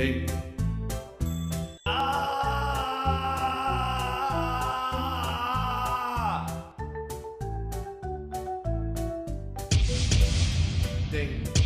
Day. Ah! Ding.